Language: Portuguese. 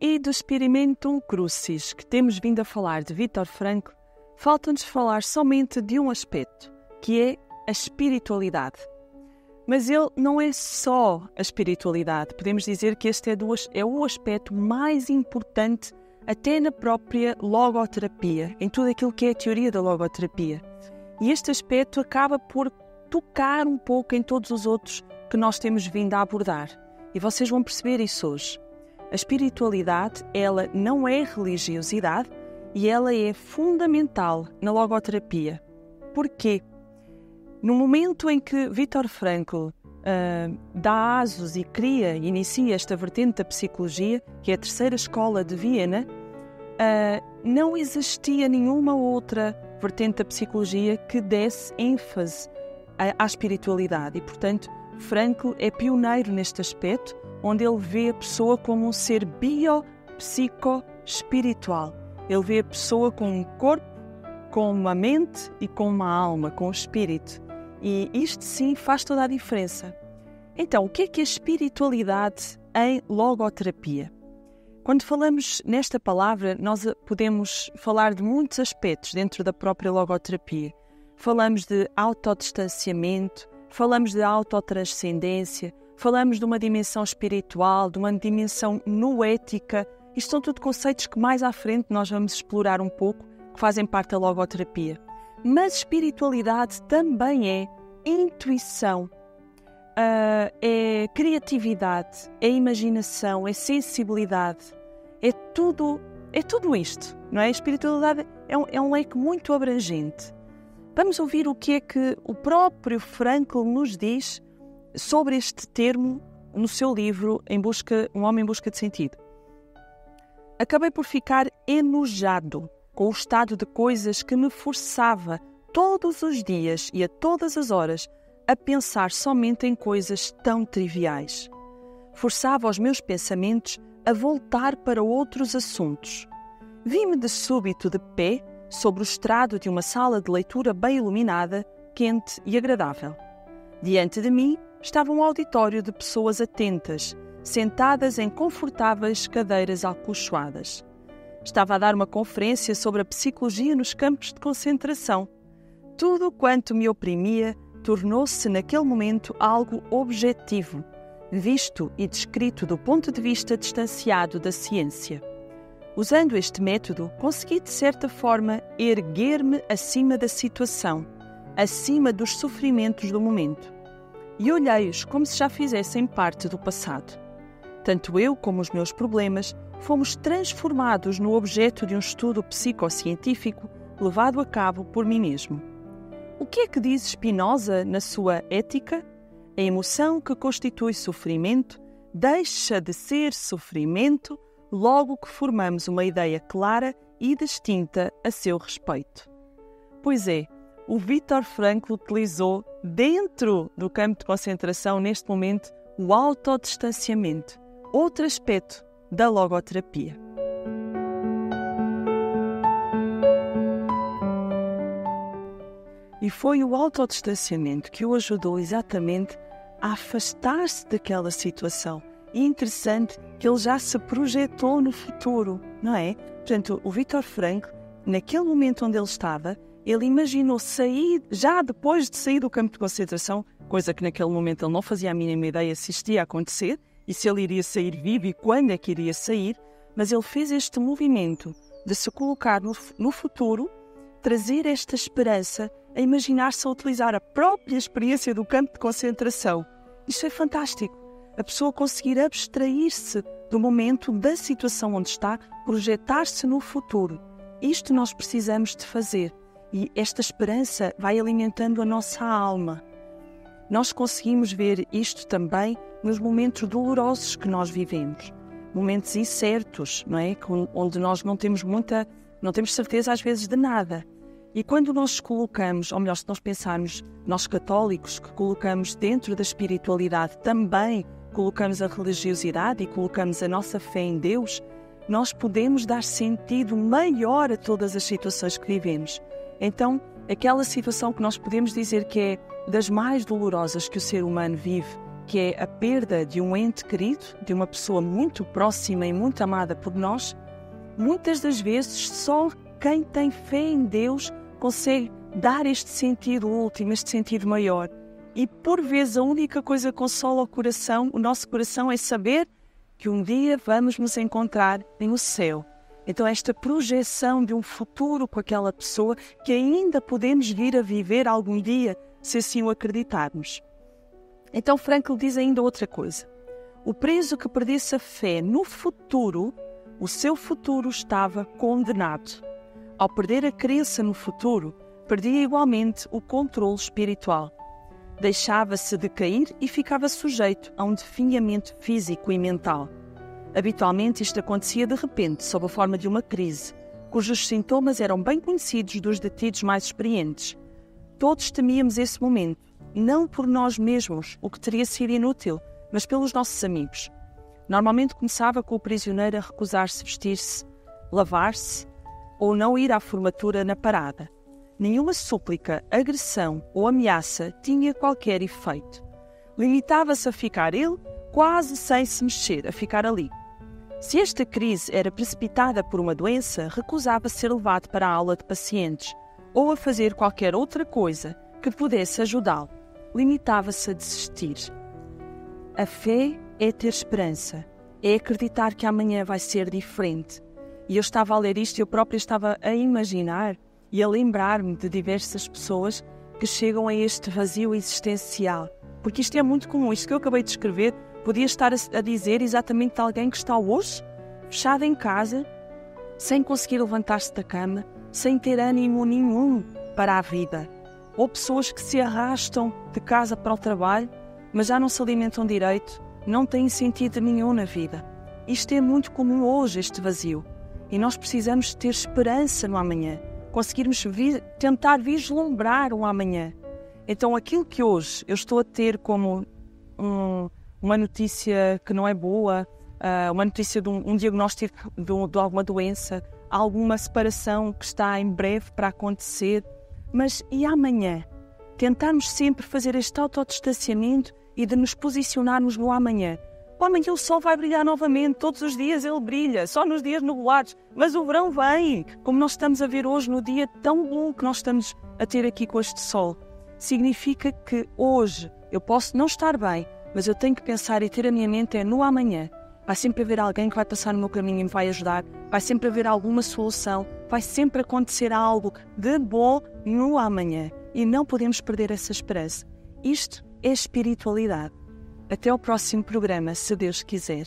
E do Experimentum Crucis, que temos vindo a falar de Viktor Frankl, falta-nos falar somente de um aspecto, que é a espiritualidade. Mas ele não é só a espiritualidade. Podemos dizer que este é, do, é o aspecto mais importante até na própria logoterapia, em tudo aquilo que é a teoria da logoterapia. E este aspecto acaba por tocar um pouco em todos os outros que nós temos vindo a abordar. E vocês vão perceber isso hoje. A espiritualidade, ela não é religiosidade e ela é fundamental na logoterapia. Porquê? No momento em que Viktor Frankl uh, dá asos e cria, inicia esta vertente da psicologia, que é a terceira escola de Viena, uh, não existia nenhuma outra vertente da psicologia que desse ênfase à, à espiritualidade. E, portanto, Frankl é pioneiro neste aspecto, onde ele vê a pessoa como um ser bio-psico-espiritual. Ele vê a pessoa com um corpo, com uma mente e com uma alma, com o um espírito. E isto sim faz toda a diferença. Então, o que é que é espiritualidade em logoterapia? Quando falamos nesta palavra, nós podemos falar de muitos aspectos dentro da própria logoterapia. Falamos de autodistanciamento, falamos de autotranscendência, falamos de uma dimensão espiritual, de uma dimensão noética. Isto são tudo conceitos que mais à frente nós vamos explorar um pouco, que fazem parte da logoterapia. Mas espiritualidade também é intuição, uh, é criatividade, é imaginação, é sensibilidade, é tudo, é tudo isto, não é? Espiritualidade é um, é um leque muito abrangente. Vamos ouvir o que é que o próprio Frankl nos diz sobre este termo no seu livro em busca, Um Homem em Busca de Sentido. Acabei por ficar enojado com o estado de coisas que me forçava todos os dias e a todas as horas a pensar somente em coisas tão triviais. Forçava os meus pensamentos a voltar para outros assuntos. Vi-me de súbito de pé sobre o estrado de uma sala de leitura bem iluminada, quente e agradável. Diante de mim estava um auditório de pessoas atentas, sentadas em confortáveis cadeiras alcochoadas. Estava a dar uma conferência sobre a psicologia nos campos de concentração. Tudo quanto me oprimia tornou-se naquele momento algo objetivo, visto e descrito do ponto de vista distanciado da ciência. Usando este método, consegui de certa forma erguer-me acima da situação, acima dos sofrimentos do momento. E olhei-os como se já fizessem parte do passado. Tanto eu como os meus problemas fomos transformados no objeto de um estudo psicocientífico levado a cabo por mim mesmo. O que é que diz Spinoza na sua Ética? A emoção que constitui sofrimento deixa de ser sofrimento logo que formamos uma ideia clara e distinta a seu respeito. Pois é, o Viktor Frankl utilizou, dentro do campo de concentração, neste momento, o autodistanciamento, outro aspecto da logoterapia. E foi o autodistanciamento que o ajudou exatamente a afastar-se daquela situação e interessante que ele já se projetou no futuro, não é? Portanto, o Viktor Frankl, naquele momento onde ele estava, ele imaginou sair, já depois de sair do campo de concentração, coisa que naquele momento ele não fazia a mínima ideia se isto ia acontecer e se ele iria sair vivo e quando é que iria sair, mas ele fez este movimento de se colocar no, no futuro, trazer esta esperança, a imaginar-se a utilizar a própria experiência do campo de concentração. Isto é fantástico a pessoa conseguir abstrair-se do momento, da situação onde está, projetar-se no futuro. Isto nós precisamos de fazer e esta esperança vai alimentando a nossa alma. Nós conseguimos ver isto também nos momentos dolorosos que nós vivemos, momentos incertos, não é? Onde nós não temos muita, não temos certeza às vezes de nada. E quando nós colocamos, ou melhor, se nós pensarmos, nós católicos, que colocamos dentro da espiritualidade também colocamos a religiosidade e colocamos a nossa fé em Deus, nós podemos dar sentido maior a todas as situações que vivemos. Então, aquela situação que nós podemos dizer que é das mais dolorosas que o ser humano vive, que é a perda de um ente querido, de uma pessoa muito próxima e muito amada por nós, muitas das vezes só quem tem fé em Deus consegue dar este sentido último, este sentido maior. E por vezes a única coisa que consola o coração, o nosso coração, é saber que um dia vamos nos encontrar no céu. Então, esta projeção de um futuro com aquela pessoa que ainda podemos vir a viver algum dia, se assim o acreditarmos. Então, Frankl diz ainda outra coisa. O preso que perdesse a fé no futuro, o seu futuro estava condenado. Ao perder a crença no futuro, perdia igualmente o controle espiritual. Deixava-se de cair e ficava sujeito a um definhamento físico e mental. Habitualmente isto acontecia de repente, sob a forma de uma crise, cujos sintomas eram bem conhecidos dos detidos mais experientes. Todos temíamos esse momento, não por nós mesmos, o que teria sido inútil, mas pelos nossos amigos. Normalmente começava com o prisioneiro a recusar-se vestir-se, lavar-se ou não ir à formatura na parada. Nenhuma súplica, agressão ou ameaça tinha qualquer efeito. Limitava-se a ficar ele, quase sem se mexer, a ficar ali. Se esta crise era precipitada por uma doença, recusava ser levado para a aula de pacientes ou a fazer qualquer outra coisa que pudesse ajudá-lo. Limitava-se a desistir. A fé é ter esperança, é acreditar que amanhã vai ser diferente. E eu estava a ler isto e eu própria estava a imaginar e a lembrar-me de diversas pessoas que chegam a este vazio existencial. Porque isto é muito comum, isto que eu acabei de escrever podia estar a dizer exatamente de alguém que está hoje fechado em casa, sem conseguir levantar-se da cama, sem ter ânimo nenhum para a vida. Ou pessoas que se arrastam de casa para o trabalho, mas já não se alimentam direito, não têm sentido nenhum na vida. Isto é muito comum hoje, este vazio. E nós precisamos ter esperança no amanhã conseguirmos vi tentar vislumbrar um amanhã. Então, aquilo que hoje eu estou a ter como um, uma notícia que não é boa, uh, uma notícia de um, um diagnóstico de, de, alguma doença, alguma separação que está em breve para acontecer, mas e amanhã? Tentarmos sempre fazer este autodistanciamento e de nos posicionarmos no amanhã. O amanhã o sol vai brilhar novamente, todos os dias ele brilha, só nos dias nublados. Mas o verão vem, como nós estamos a ver hoje, no dia tão bom que nós estamos a ter aqui com este sol. Significa que hoje eu posso não estar bem, mas eu tenho que pensar e ter a minha mente é no amanhã. Vai sempre haver alguém que vai passar no meu caminho e me vai ajudar, vai sempre haver alguma solução, vai sempre acontecer algo de bom no amanhã. E não podemos perder essa esperança. Isto é espiritualidade. Até ao próximo programa, se Deus quiser.